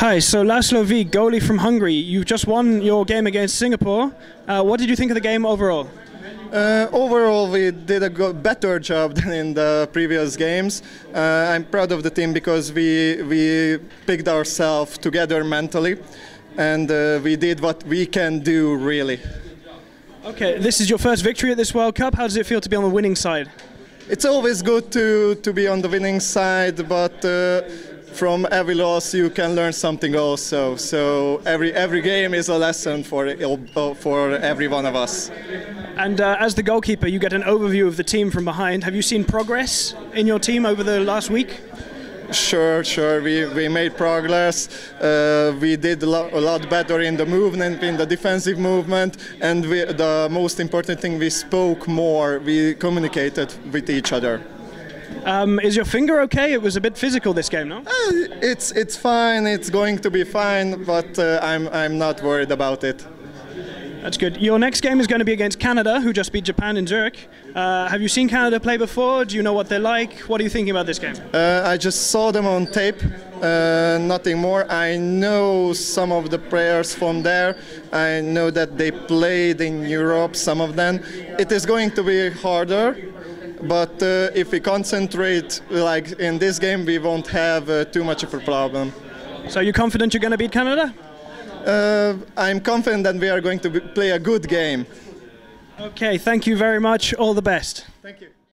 Hi, so Laszlo Vígh, goalie from Hungary. You've just won your game against Singapore. Uh, what did you think of the game overall? Uh, overall, we did a go- better job than in the previous games. Uh, I'm proud of the team because we we picked ourselves together mentally, and uh, we did what we can do really. Okay, this is your first victory at this World Cup. How does it feel to be on the winning side? It's always good to to be on the winning side, but. Uh, from every loss you can learn something also. So every every game is a lesson for for every one of us. And uh, as the goalkeeper, you get an overview of the team from behind. Have you seen progress in your team over the last week? Sure, sure. We, we made progress. Uh, we did a lot, a lot, better in the movement, in the defensive movement, and we, the most important thing, we spoke more. We communicated with each other. Um, is your finger okay? It was a bit physical this game, no? Uh, it's it's fine. It's going to be fine, but uh, I'm I'm not worried about it. That's good. Your next game is going to be against Canada, who just beat Japan in Zurich. Uh, have you seen Canada play before? Do you know what they're like? What are you thinking about this game? Uh, I just saw them on tape, uh, nothing more. I know some of the players from there. I know that they played in Europe, some of them. It is going to be harder, but uh, if we concentrate, like in this game, we won't have uh, too much of a problem. So are you're confident you're going to beat Canada? Uh, I'm confident that we are going to play a good game. Okay, thank you very much. All the best. Thank you.